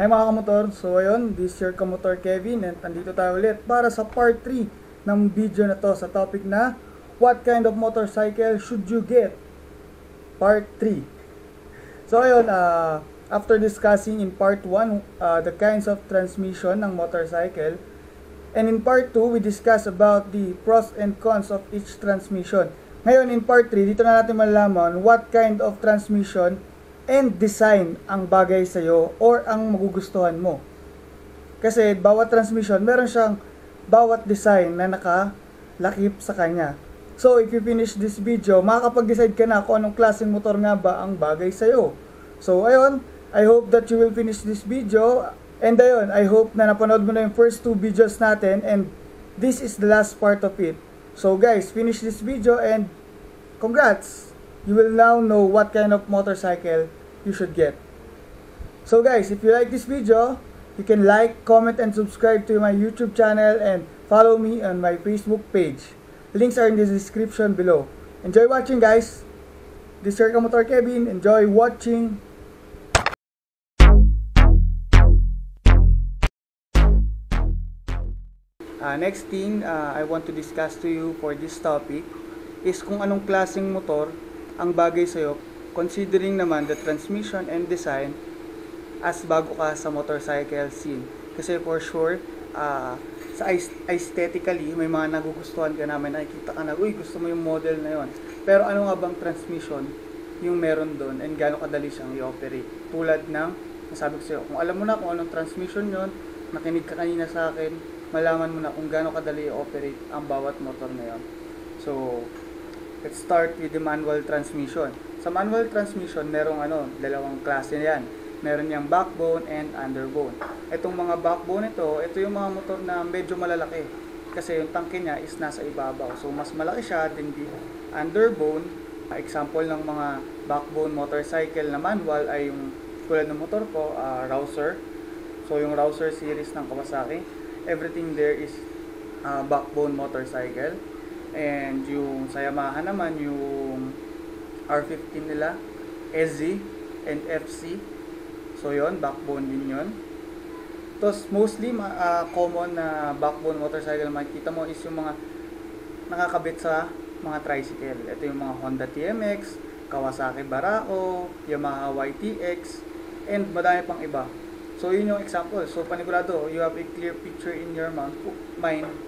Hi mga kamotor, so ayun, this is your kamotor Kevin and andito tayo ulit para sa part 3 ng video na to sa topic na What kind of motorcycle should you get? Part 3 So ayun, uh, after discussing in part 1 uh, the kinds of transmission ng motorcycle and in part 2 we discuss about the pros and cons of each transmission. Ngayon in part 3, dito na natin malalaman what kind of transmission and design ang bagay sa iyo or ang magugustuhan mo. Kasi bawat transmission, meron siyang bawat design na nakalakip sa kanya. So, if you finish this video, makakapag-decide ka na kung anong klaseng motor nga ba ang bagay sa iyo. So, ayun, I hope that you will finish this video. And ayun, I hope na napanood mo na yung first two videos natin and this is the last part of it. So guys, finish this video and congrats! You will now know what kind of motorcycle you should get. So guys, if you like this video, you can like, comment, and subscribe to my YouTube channel and follow me on my Facebook page. Links are in the description below. Enjoy watching guys! This is your Kamotor Kevin. Enjoy watching! Uh, next thing uh, I want to discuss to you for this topic is kung anong klaseng motor ang bagay sa'yo considering naman the transmission and design as bago ka sa motorcycle scene. Kasi for sure, uh, sa aesthetically, may mga nagugustuhan ka namin, nakikita ka na, uy, gusto mo yung model na yon. Pero ano nga bang transmission yung meron doon and gaano kadali siyang i-operate? Tulad ng, nasabi ko sa'yo, kung alam mo na kung anong transmission yon, nakinig ka kanina sa akin, malaman mo na kung gaano kadali i-operate ang bawat motor na yon. So, let's start with the manual transmission. Sa manual transmission, merong ano, dalawang klase yan. Meron yung backbone and underbone. Itong mga backbone ito, ito yung mga motor na medyo malalaki. Kasi yung tangke niya is nasa ibabaw. So, mas malaki siya than the underbone. Example ng mga backbone motorcycle na manual ay yung tulad ng motor ko, uh, Rouser. So, yung Rouser series ng Kawasaki. Everything there is uh, backbone motorcycle. And yung sa Yamaha naman, yung R15 nila, SZ and FC. So yon backbone din yon. Tapos mostly uh, common na backbone motorcycle makikita mo is yung mga nakakabit sa mga tricycle. Ito yung mga Honda TMX, Kawasaki Barao, Yamaha YTX, and madami pang iba. So yun yung example. So panigurado, you have a clear picture in your mind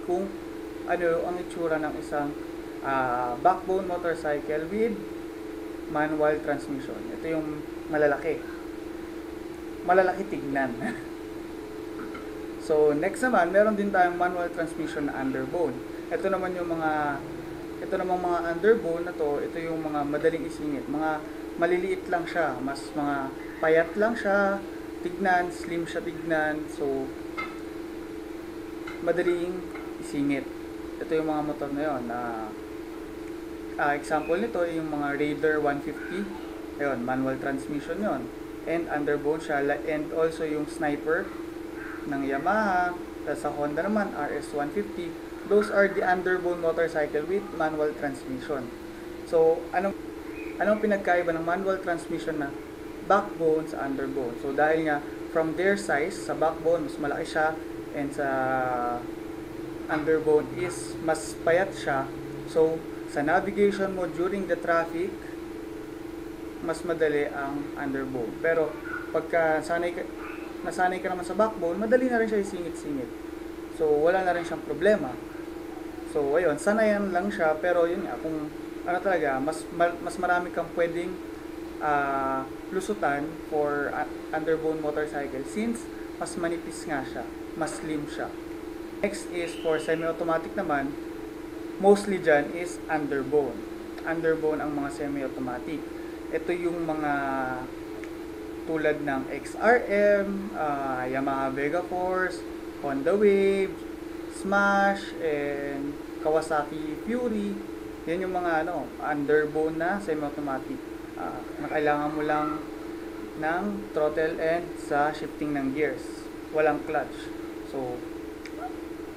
kung ano ang itsura ng isang uh, backbone motorcycle with manual transmission. Ito yung malalaki. Malalaki tignan. so, next naman, meron din tayong manual transmission na underbone. Ito naman yung mga ito namang mga underbone na to, ito yung mga madaling isingit. Mga maliliit lang siya, mas mga payat lang siya, tignan, slim siya tignan. So, madaling isingit. Ito yung mga motor na yon na uh, example nito yung mga Raider 150 ayun manual transmission yon and underbone siya. And also yung Sniper ng Yamaha sa Honda naman RS 150 those are the underbone motorcycle with manual transmission. So anong anong pinagkaiba ng manual transmission na backbone sa underbone? So dahil nga from their size sa backbone mas malaki siya. And sa underbone is mas payat siya so sa navigation mo during the traffic, mas madali ang underbone. Pero pagka sanay ka, nasanay ka naman sa backbone, madali na rin siya isingit-singit. So wala na rin siyang problema. So ayun, sanayan lang siya pero yun nga kung ano talaga, mas mas marami kang pwedeng uh, lusutan for uh, underbone motorcycle since mas manipis nga siya, mas slim siya. Next is for semi-automatic naman, mostly dyan is underbone. Underbone ang mga semi-automatic. Ito yung mga tulad ng XRM, uh, Yamaha Vega Force, Honda Wave, Smash, and Kawasaki Fury. Yan yung mga ano, underbone na semi-automatic. Uh, na kailangan mo lang ng throttle and sa shifting ng gears. Walang clutch. So,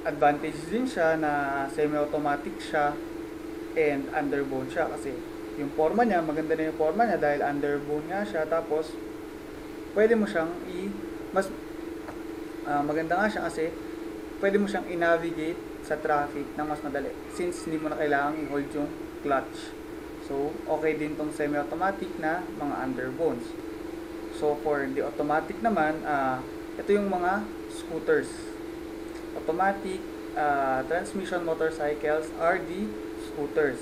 advantage din siya na semi-automatic siya and underbone siya kasi yung forma niya, maganda na yung forma niya dahil underbone nga siya tapos pwede mo siyang i mas Ah, maganda nga siya kasi pwede mo siyang i-navigate sa traffic ng mas madali since hindi mo na kailangang i-hold yung clutch. So, okay din tong semi-automatic na mga underbones. So, for the automatic naman, ah, ito yung mga scooters. Automatic ah, transmission motorcycles are the scooters.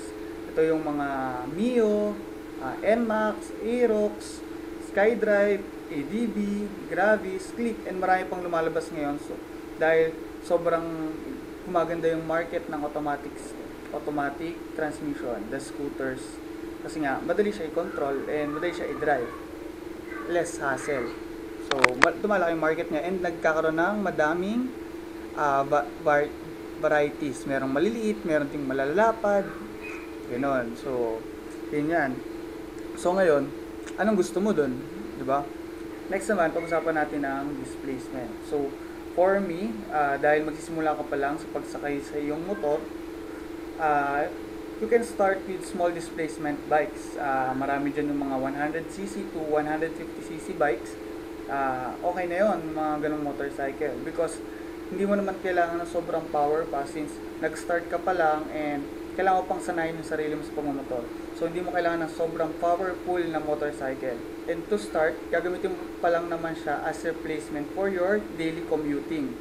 Ito yung mga Mio, ah, NMAX, Aerox, SkyDrive, ADB, Gravis, Click, and marami pang lumalabas ngayon. So, dahil sobrang gumaganda yung market ng automatics, automatic transmission, the scooters. Kasi nga, madali siya i-control and madali siya i-drive. Less hassle. So, ma- lumalaki yung market niya and nagkakaroon ng madaming ah, va- var- varieties. Merong maliliit, meron ding malalapad. Ganon. So, yun yan. So, ngayon, anong gusto mo dun? Ba? Next naman, pag-usapan natin ang displacement. So, for me, ah, dahil magsisimula ka pa lang sa pagsakay sa iyong motor, ah, you can start with small displacement bikes. Ah, marami dyan yung mga 100cc to 150cc bikes. Ah, okay na yon mga ganong motorcycle. Because, hindi mo naman kailangan ng sobrang power pa since nag-start ka pa lang and kailangan mo pang sanayin yung sarili mo sa pagmamotor. So, hindi mo kailangan ng sobrang powerful na motorcycle. And to start, gagamitin mo pa lang naman siya as replacement for your daily commuting.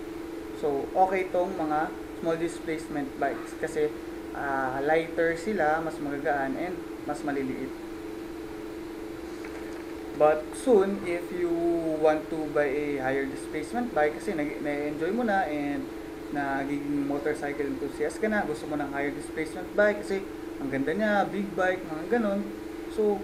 So, okay tong mga small displacement bikes kasi ah, lighter sila, mas magagaan, and mas maliliit. But soon, if you want to buy a higher displacement bike, kasi na-enjoy mo na and nagiging motorcycle enthusiast ka na, gusto mo ng higher displacement bike kasi ang ganda niya, big bike, mga ganon. So,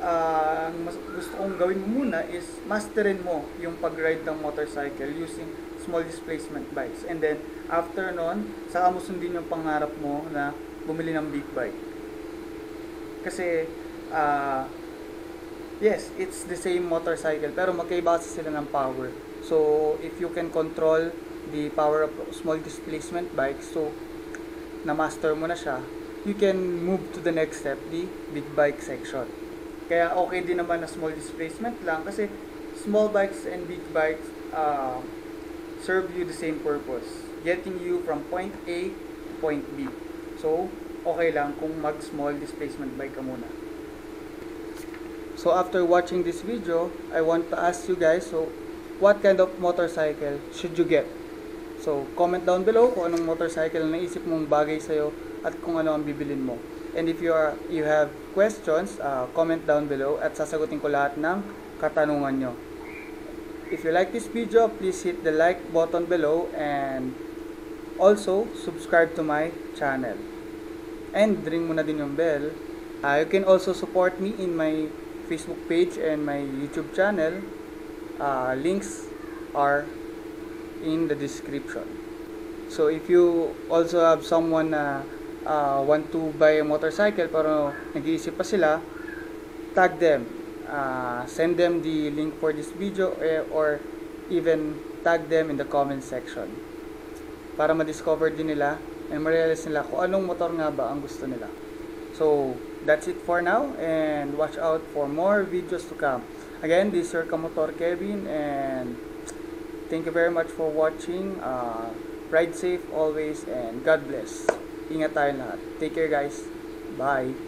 ah, ang mas gusto kong gawin mo muna is masterin mo yung pag-ride ng motorcycle using small displacement bikes. And then, after nun, saka mo sundin yung pangarap mo na bumili ng big bike. Kasi, ah, yes, it's the same motorcycle, pero magkaiba kasi sila ng power. So, if you can control the power of small displacement bikes, so, na-master mo na siya, you can move to the next step, the big bike section. Kaya okay din naman na small displacement lang kasi small bikes and big bikes uh, serve you the same purpose, getting you from point A to point B. So, okay lang kung mag-small displacement bike ka muna. So after watching this video, I want to ask you guys, so what kind of motorcycle should you get? So comment down below kung anong motorcycle na naisip mong bagay sa'yo at kung ano ang bibilin mo. And if you are you have questions, uh, comment down below at sasagutin ko lahat ng katanungan nyo. If you like this video, please hit the like button below and also subscribe to my channel. And ring mo na din yung bell. Uh, you can also support me in my Facebook page and my YouTube channel. Uh, links are in the description. So if you also have someone na uh, want to buy a motorcycle pero nag-iisip pa sila, tag them. Uh, send them the link for this video eh, or even tag them in the comment section para ma-discover din nila and ma-realize nila kung anong motor nga ba ang gusto nila. So, that's it for now and watch out for more videos to come. Again, this is your Kamotor Kevin and thank you very much for watching. Uh, ride safe always and God bless. Ingat tayo lahat. Take care guys. Bye.